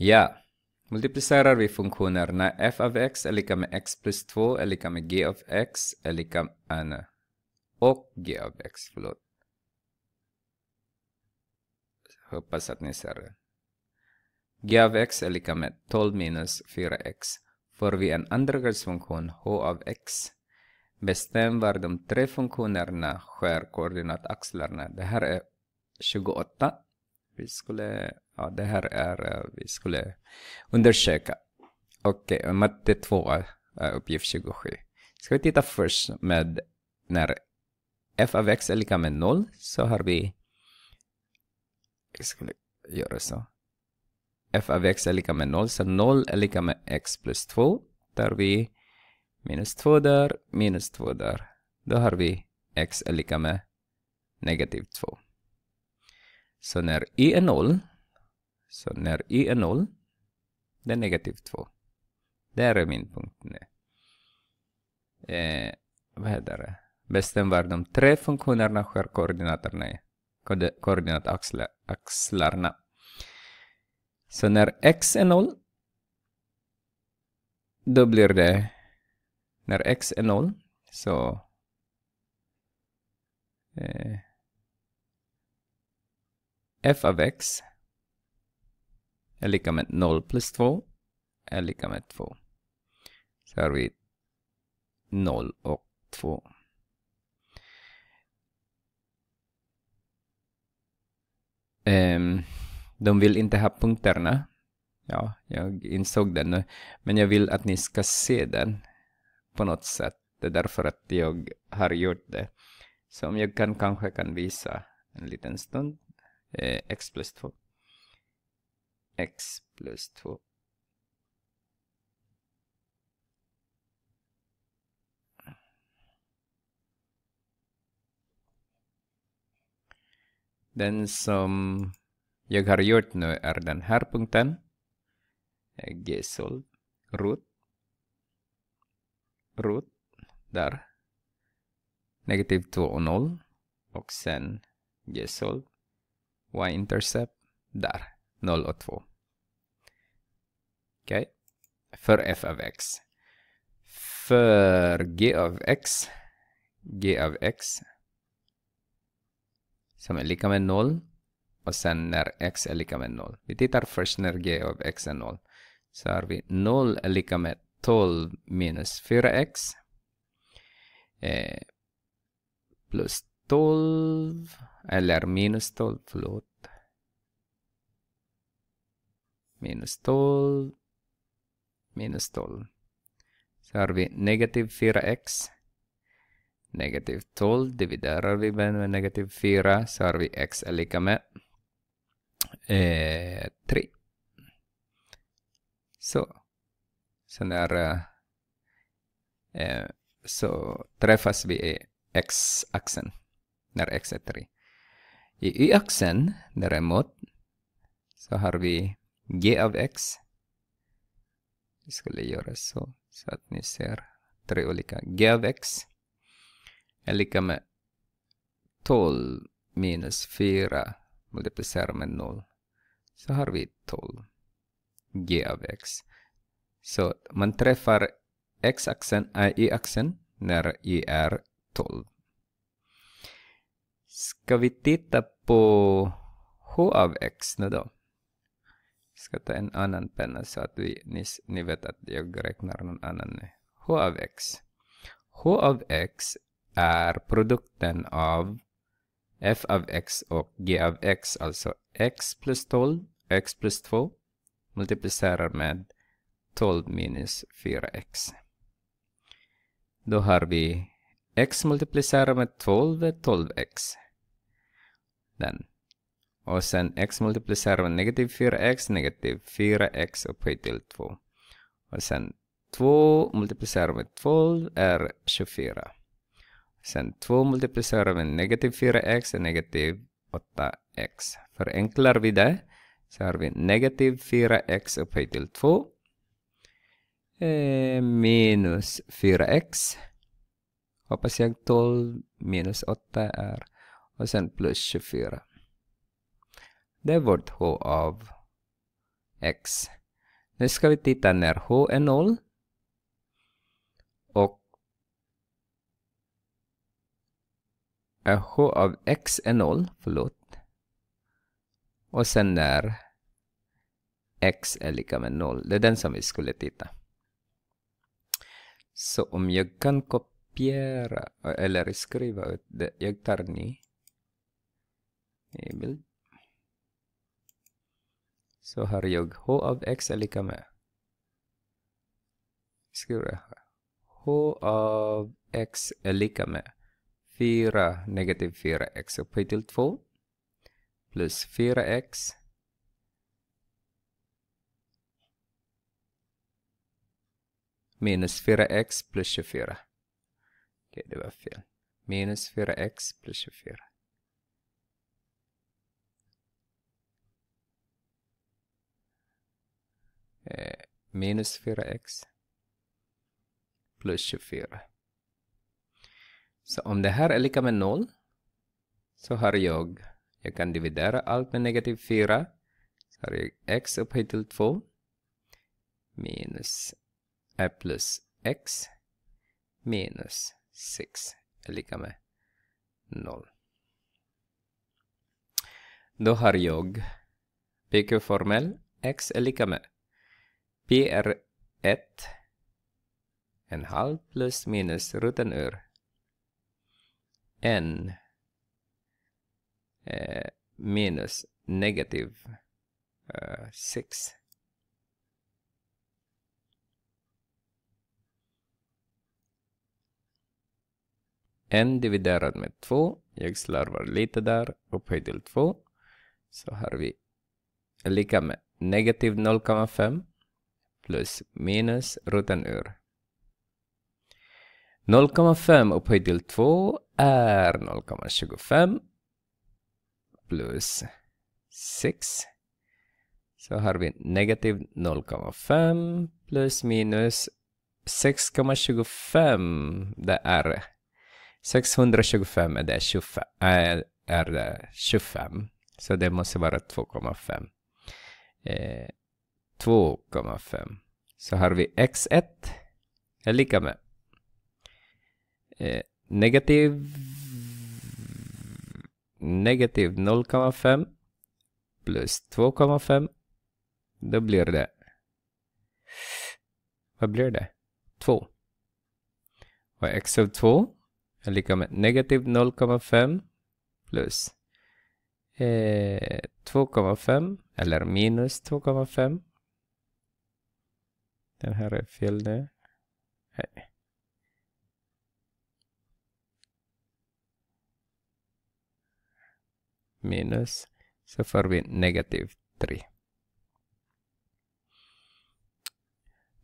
Ja, multiplicerar vi funktionerna f av x är lika med x plus 2 är lika med g av x är lika med och g av x, förlåt. Hoppas att ni ser det. g av x är lika med 12 minus 4x. Får vi en andragradsfunktion h av x. Bestäm var de tre funktionerna skär koordinataxlarna. Det här är 28. Vi skulle, ja det här är, eh, vi skulle undersöka. Okej, okay, matte eh, 2 uppgift 27. Ska vi titta först med när f av x är lika med 0 så har vi jag skulle göra så. f av x är lika med 0, så 0 är lika med x plus 2. Där vi minus 2 där, minus 2 där. Då har vi x är lika med negativ 2. Så när i är 0, så när i är 0, det är negativ 2. Där är min punkt nu. Eh, vad heter det? Bestäm var de tre funktionerna skär koordinaterna är koordinataxlarna. Så när x är 0, då blir det, när x är 0, så eh, f av x är lika med 0 plus 2 är lika med 2. Så har vi 0 och 2. Um, ehm, de vill inte ha punkterna. Ja, jag insåg den nu. Men jag vill att ni ska se den på något sätt. Det är därför att jag har gjort det. Så om jag kan kanske kan visa en liten stund. Eh, x plus 2. x plus 2. Den som jag har gjort nu är den här punkten. Eh, G-solv. Root. Root. Där. Negativ 2 och 0. Och sen G-solv. Y-intercept. Där. 0 och 2. Okej. Okay. För f av x. För g av x. g av x som är lika med 0 och sen när x är lika med 0. Vi tittar först när g av x är 0. Så har vi 0 är lika med 12 minus 4x eh, plus 12 eller minus 12, förlåt. Minus 12 minus 12. Så har vi negativ 4x Negativ 12 dividerar vi med negativ 4 så har vi x är lika med eh, 3. Så. Så när eh, eh, så träffas vi i x-axeln när x är 3. I y-axeln däremot så har vi g av x. Vi skulle göra så, så att ni ser tre olika g av x är lika med 12 minus 4 multiplicerat med 0. Så har vi 12 g av x. Så man träffar x-axeln, äh, y-axeln när y är 12. Ska vi titta på h av x nu då? Jag ska ta en annan penna så att vi, ni, ni vet att jag räknar någon annan nu. h av x. h av x är produkten av f av x och g av x, alltså x plus 12, x plus 2 multiplicerar med 12 minus 4x. Då har vi x multiplicerar med 12 är 12x. Den. Och sen x multiplicerar med negativ 4x, negativ 4x upphöjt till 2. Och sen 2 multiplicerar med 12 är 24. Sen 2 multiplicerar med negativ 4x är negativ 8x. Förenklar vi det så har vi negativ 4x upphöjt till 2 eh, minus 4x. Hoppas jag 12 minus 8 är och sen plus 24. Det är vårt h av x. Nu ska vi titta när h är 0 och h av x är 0, förlåt. Och sen när x är lika med 0. Det är den som vi skulle titta. Så om jag kan kopiera eller skriva ut det, jag tar 9 enable. Så har jag h av x är lika med. Skriver jag här. h av x är lika med 4 negativ 4x upphöjt till 2 plus 4x minus 4x plus 24. Okej, okay, det var fel. Minus 4x plus 24. Eh, minus 4x plus 24. Så om det här är lika med 0 så har jag, jag kan dividera allt med negativ 4. Så har jag x upphöjt till 2 minus är plus x minus 6 är lika med 0. Då har jag PQ-formel x är lika med P är 1 en halv plus minus ruten ur. N eh, minus negativ eh, 6 n dividerat med 2. Jag slarvar lite där, upphöjt till 2. Så har vi lika med negativ 0,5 plus minus roten ur. 0,5 upphöjt till 2 är 0,25 plus 6. Så har vi negativ 0,5 plus minus 6,25. Det är 625 är det 25, är, är det 25. Så det måste vara 2,5. Eh, 2,5. Så har vi x1 är lika med eh, negativ negativ 0,5 plus 2,5. Då blir det vad blir det? 2. Och x av 2 är lika med negativ 0,5 plus eh, 2,5 eller minus 2,5. Den här är fel nu. Nej. Minus. Så får vi negativ 3.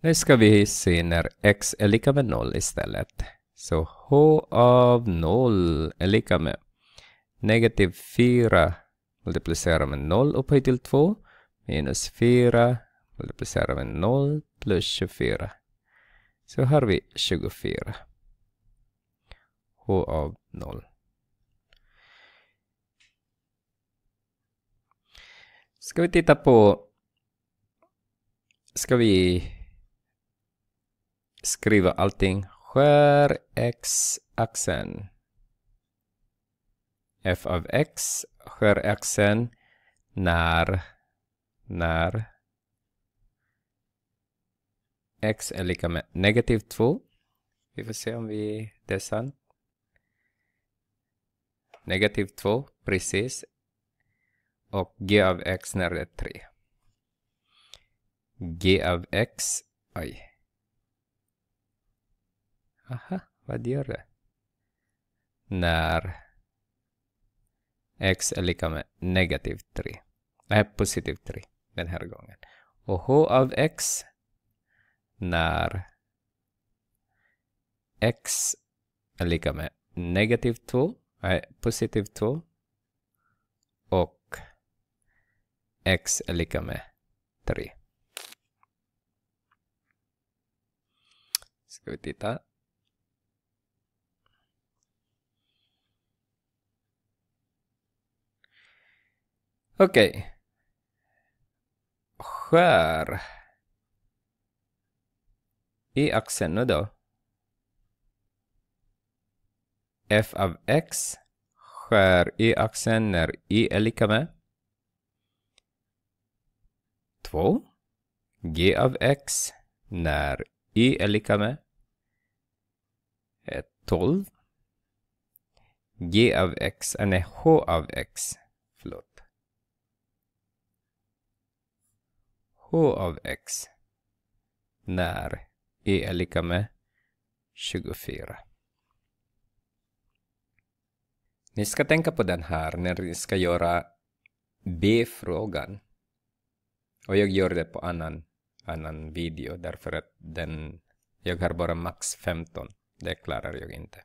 Nu ska vi se när x är lika med 0 istället. Så h av 0 är lika med negativ 4 multiplicerar med 0 upphöjt till 2 minus 4 multiplicerar med 0 plus 24. Så har vi 24. h av 0. Ska vi titta på... Ska vi skriva allting skär x-axeln. f av x skär axeln när, när x är lika med negativ 2. Vi får se om vi, det är sant. Negativ 2, precis. Och g av x när det är 3. g av x, oj. Aha, vad gör det? När x är lika med negativ 3. Nej, positiv 3 den här gången. Och h av x när x är lika med negativ 2, nej, positiv 2 och x är lika med 3. Ska vi titta. Okej. skär i axeln nu då. f av x skär i axeln när y är lika med 2. g av x när y är lika med eh, 12. g av x, eh, nej h av x, förlåt. h av x när E är lika med 24. Ni ska tänka på den här när ni ska göra B-frågan. Och jag gör det på annan, annan video därför att den, jag har bara max 15. Det klarar jag inte.